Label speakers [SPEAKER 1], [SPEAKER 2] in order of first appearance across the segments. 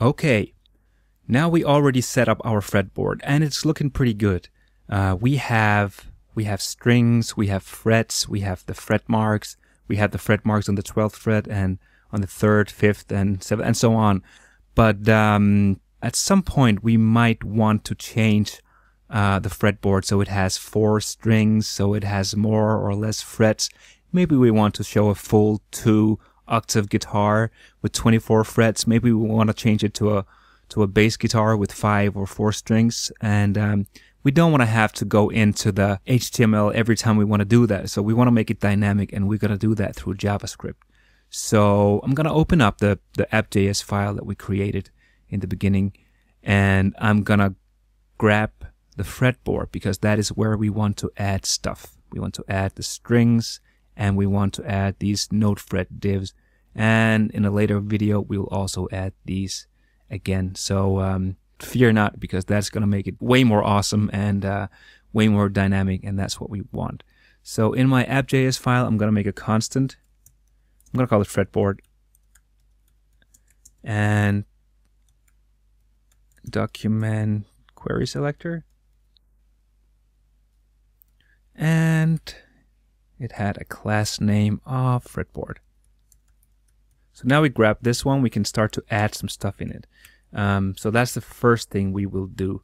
[SPEAKER 1] Okay, now we already set up our fretboard and it's looking pretty good. Uh, we have we have strings, we have frets, we have the fret marks, we have the fret marks on the 12th fret and on the 3rd, 5th, and 7th, and so on. But um, at some point, we might want to change uh, the fretboard so it has four strings, so it has more or less frets. Maybe we want to show a full two octave guitar with 24 frets. Maybe we want to change it to a to a bass guitar with five or four strings, and um, we don't want to have to go into the HTML every time we want to do that. So we want to make it dynamic, and we're gonna do that through JavaScript. So I'm gonna open up the the app.js file that we created in the beginning, and I'm gonna grab the fretboard because that is where we want to add stuff. We want to add the strings and we want to add these note fret divs. And in a later video, we'll also add these again. So um, fear not because that's going to make it way more awesome and uh, way more dynamic. And that's what we want. So in my app.js file, I'm going to make a constant. I'm going to call it fretboard. And document query selector. And it had a class name of fretboard. So now we grab this one, we can start to add some stuff in it. Um, so that's the first thing we will do.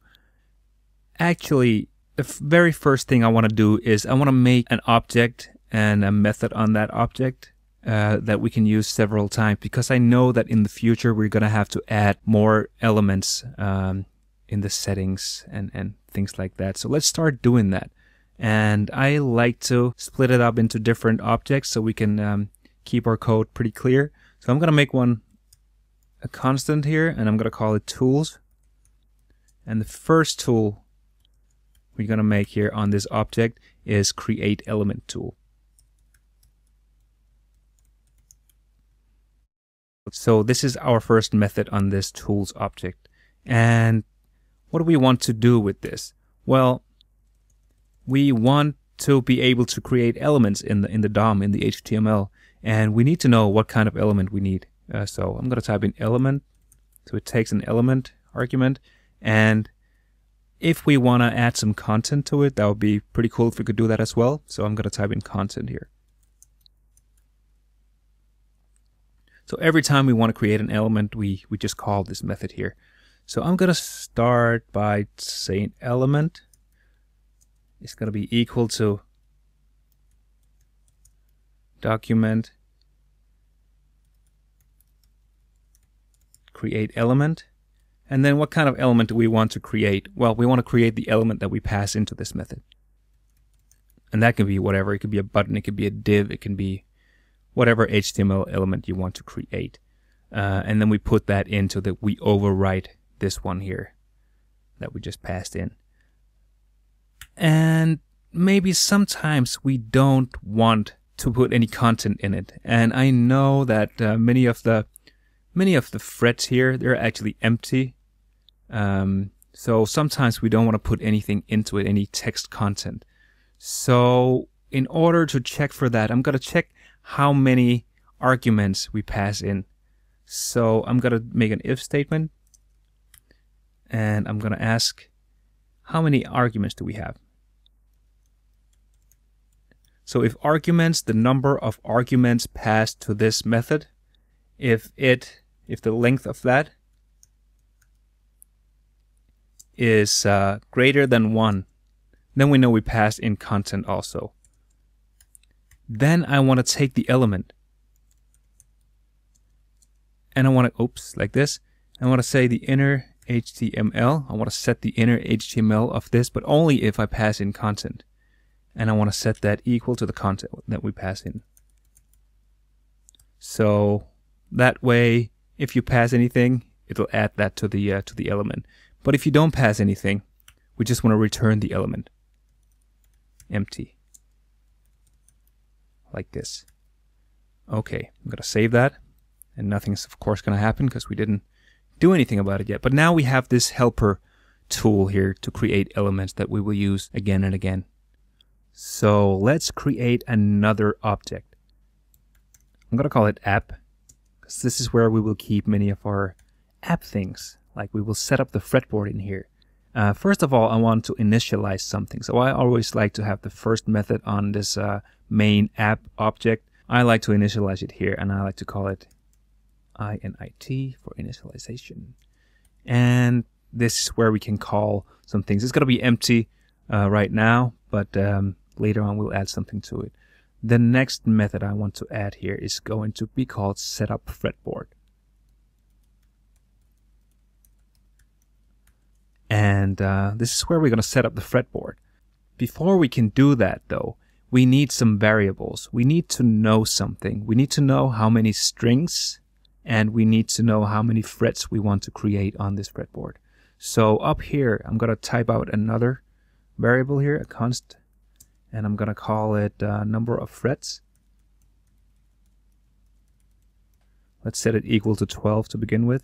[SPEAKER 1] Actually, the very first thing I want to do is I want to make an object and a method on that object uh, that we can use several times because I know that in the future we're going to have to add more elements um, in the settings and, and things like that. So let's start doing that and I like to split it up into different objects so we can um, keep our code pretty clear. So I'm going to make one a constant here and I'm going to call it tools. And the first tool we're going to make here on this object is create element tool. So this is our first method on this tools object. And what do we want to do with this? Well, we want to be able to create elements in the in the DOM in the HTML, and we need to know what kind of element we need. Uh, so I'm going to type in element. So it takes an element argument, and if we want to add some content to it, that would be pretty cool if we could do that as well. So I'm going to type in content here. So every time we want to create an element, we, we just call this method here. So I'm going to start by saying element is going to be equal to document create element. And then what kind of element do we want to create? Well we want to create the element that we pass into this method. And that can be whatever. It could be a button. It could be a div. It can be whatever HTML element you want to create. Uh, and then we put that into that we overwrite this one here that we just passed in and maybe sometimes we don't want to put any content in it. And I know that uh, many of the many of the frets here they're actually empty. Um, so sometimes we don't want to put anything into it, any text content. So in order to check for that, I'm gonna check how many arguments we pass in. So I'm gonna make an if statement and I'm gonna ask how many arguments do we have? So if arguments, the number of arguments passed to this method, if it, if the length of that is uh, greater than one, then we know we passed in content also. Then I want to take the element and I want to, oops, like this. I want to say the inner HTML. I want to set the inner HTML of this, but only if I pass in content. And I want to set that equal to the content that we pass in. So that way, if you pass anything, it'll add that to the uh, to the element. But if you don't pass anything, we just want to return the element empty, like this. Okay, I'm gonna save that, and nothing's of course gonna happen because we didn't do anything about it yet. But now we have this helper tool here to create elements that we will use again and again. So let's create another object. I'm going to call it app because this is where we will keep many of our app things. Like we will set up the fretboard in here. Uh, first of all, I want to initialize something. So I always like to have the first method on this uh, main app object. I like to initialize it here and I like to call it init for initialization. And this is where we can call some things. It's going to be empty uh, right now, but um, later on we'll add something to it. The next method I want to add here is going to be called setup fretboard. And uh, this is where we're going to set up the fretboard. Before we can do that though, we need some variables. We need to know something. We need to know how many strings and we need to know how many frets we want to create on this fretboard. So up here, I'm going to type out another variable here, a const, and I'm going to call it uh, number of frets. Let's set it equal to 12 to begin with.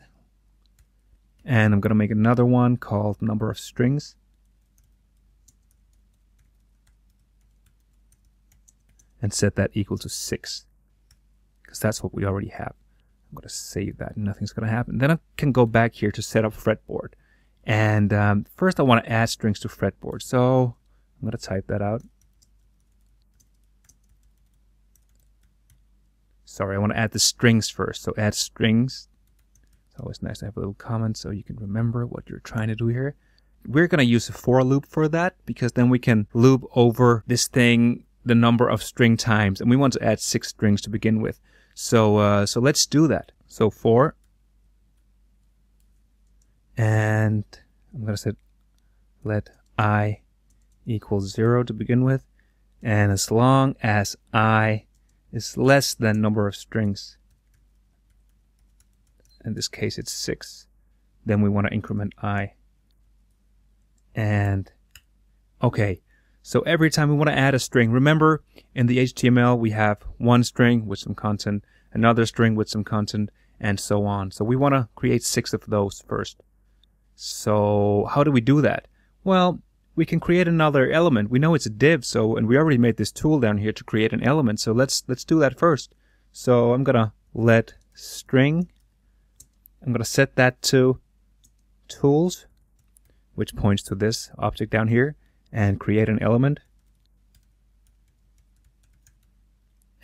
[SPEAKER 1] And I'm going to make another one called number of strings. And set that equal to 6. Because that's what we already have. I'm going to save that. Nothing's going to happen. Then I can go back here to set up fretboard. And um, first I want to add strings to fretboard. So I'm going to type that out. Sorry, I want to add the strings first. So add strings it's always nice to have a little comment so you can remember what you're trying to do here. We're going to use a for loop for that because then we can loop over this thing the number of string times and we want to add six strings to begin with. So, uh, so let's do that. So for and I'm going to set let i equals zero to begin with. And as long as i is less than number of strings, in this case it's 6 then we want to increment i and okay so every time we want to add a string remember in the HTML we have one string with some content another string with some content and so on. So we want to create six of those first. So how do we do that? Well we can create another element. We know it's a div so and we already made this tool down here to create an element. So let's let's do that first. So I'm gonna let string I'm to set that to tools, which points to this object down here, and create an element.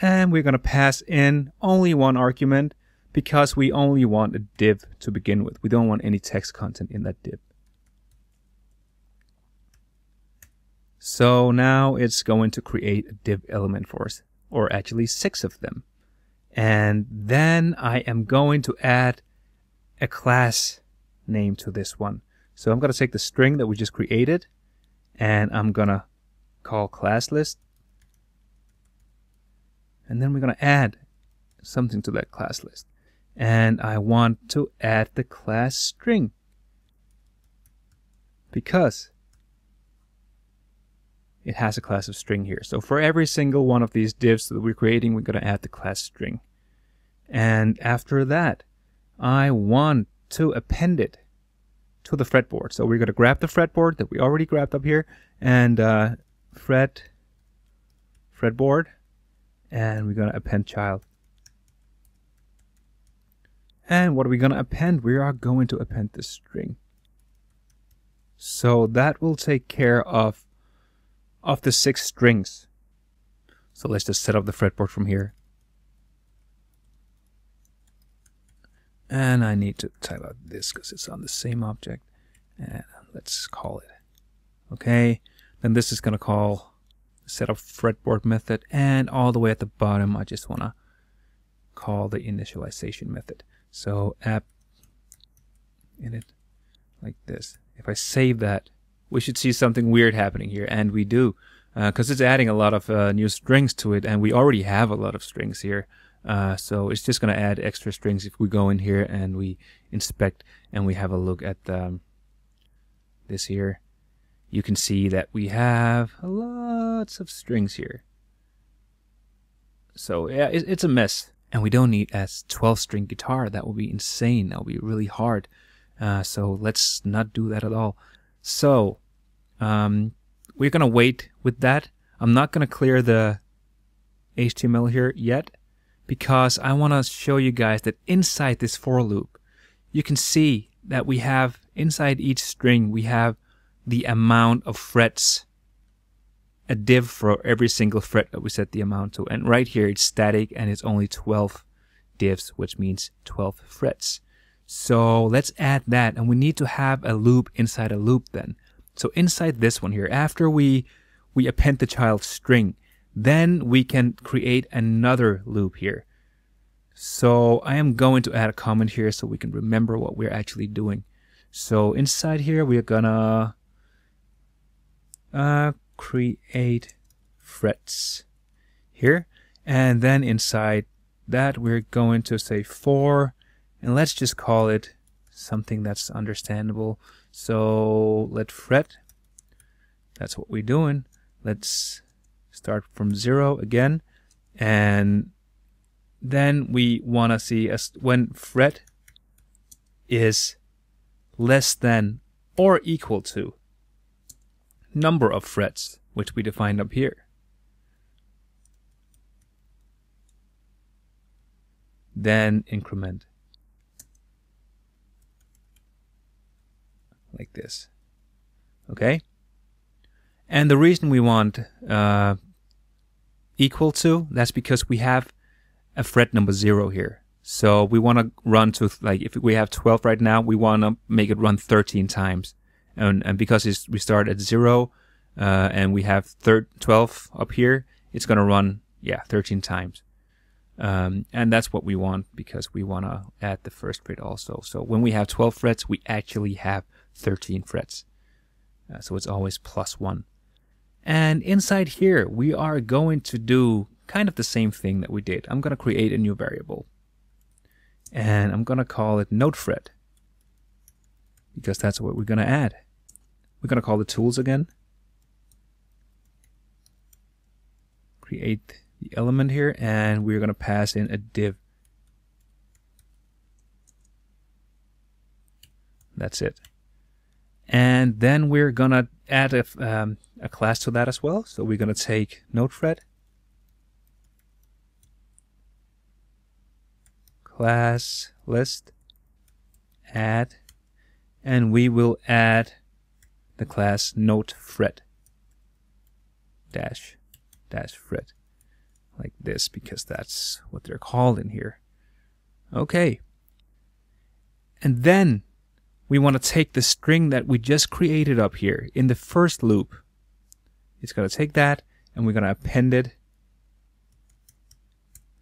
[SPEAKER 1] And we're going to pass in only one argument because we only want a div to begin with. We don't want any text content in that div. So now it's going to create a div element for us, or actually six of them. And then I am going to add a class name to this one. So I'm going to take the string that we just created and I'm to call class list. And then we're to add something to that class list. And I want to add the class string because it has a class of string here. So for every single one of these divs that we're creating, we're going to add the class string. And after that, I want to append it to the fretboard. So we're going to grab the fretboard that we already grabbed up here and uh, fret fretboard and we're going to append child. And what are we going to append? We are going to append the string. So that will take care of of the six strings. So let's just set up the fretboard from here. And I need to type out this because it's on the same object. And let's call it. Okay. Then this is going to call setup fretboard method. And all the way at the bottom, I just want to call the initialization method. So app init like this. If I save that, we should see something weird happening here. And we do because uh, it's adding a lot of uh, new strings to it. And we already have a lot of strings here. Uh, so it's just going to add extra strings if we go in here and we inspect and we have a look at um, this here. You can see that we have lots of strings here. So yeah, it, it's a mess. And we don't need a 12 string guitar. That will be insane. That will be really hard. Uh, so let's not do that at all. So um, we're going to wait with that. I'm not going to clear the HTML here yet because I want to show you guys that inside this for loop, you can see that we have inside each string, we have the amount of frets, a div for every single fret that we set the amount to. And right here, it's static and it's only 12 divs, which means 12 frets. So let's add that. And we need to have a loop inside a loop then. So inside this one here, after we, we append the child string, then we can create another loop here. So I am going to add a comment here so we can remember what we're actually doing. So inside here, we're gonna uh, create frets here. And then inside that, we're going to say for, and let's just call it something that's understandable. So let fret, that's what we're doing. Let's start from zero again. And then we want to see as when fret is less than or equal to number of frets, which we defined up here. Then increment. Like this. Okay? And the reason we want uh, equal to, that's because we have a fret number zero here. So we want to run to, like, if we have 12 right now, we want to make it run 13 times and, and because we start at zero uh, and we have thir- 12 up here, it's going to run, yeah, 13 times. Um, and that's what we want because we want to add the first fret also. So when we have 12 frets, we actually have 13 frets. Uh, so it's always plus one. And inside here, we are going to do kind of the same thing that we did. I'm going to create a new variable. And I'm going to call it note fret because that's what we're going to add. We're going to call the tools again. Create the element here, and we're going to pass in a div. That's it. And then we're going to add a, um, a class to that as well. So we're going to take note fret, class list, add, and we will add the class note fret dash dash fret like this because that's what they're called in here. Okay. And then we want to take the string that we just created up here in the first loop. It's going to take that and we're going to append it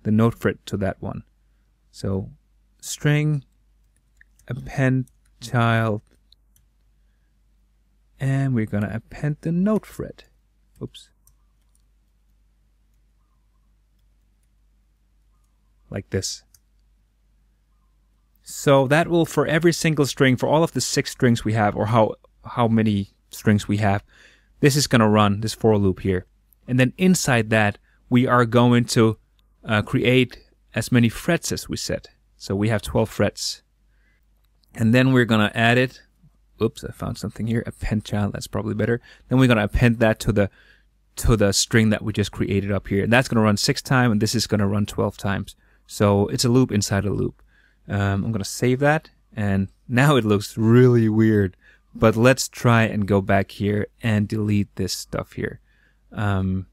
[SPEAKER 1] the note fret to that one. So string append child and we're going to append the note fret. Oops. Like this. So that will, for every single string, for all of the six strings we have, or how, how many strings we have, this is going to run this for loop here. And then inside that, we are going to uh, create as many frets as we set. So we have 12 frets. And then we're going to add it oops, I found something here, append child, that's probably better. Then we're going to append that to the to the string that we just created up here. And that's going to run six times, and this is going to run 12 times. So it's a loop inside a loop. Um, I'm going to save that, and now it looks really weird. But let's try and go back here and delete this stuff here. Um,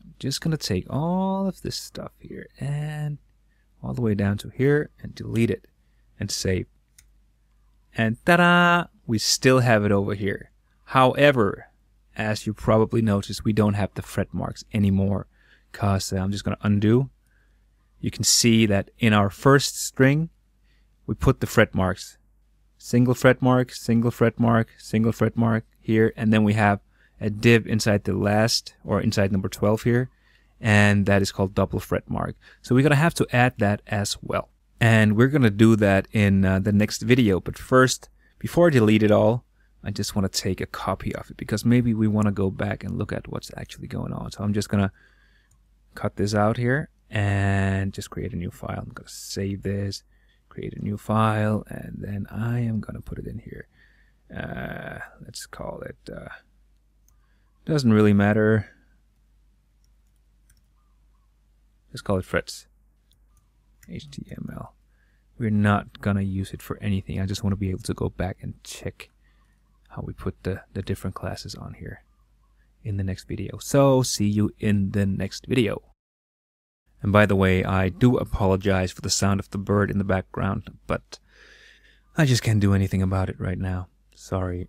[SPEAKER 1] I'm just going to take all of this stuff here and all the way down to here and delete it and save. And ta-da! we still have it over here. However, as you probably noticed, we don't have the fret marks anymore because uh, I'm just going to undo. You can see that in our first string, we put the fret marks. Single fret mark, single fret mark, single fret mark here, and then we have a div inside the last or inside number 12 here, and that is called double fret mark. So we're to have to add that as well. And we're going to do that in uh, the next video, but first, before I delete it all, I just want to take a copy of it because maybe we want to go back and look at what's actually going on. So I'm just going to cut this out here and just create a new file. I'm to save this, create a new file, and then I am going to put it in here. Uh, let's call it, uh, doesn't really matter. Let's call it frets. HTML. we're not gonna use it for anything. I just want to be able to go back and check how we put the, the different classes on here in the next video. So see you in the next video. And by the way, I do apologize for the sound of the bird in the background, but I just can't do anything about it right now. Sorry.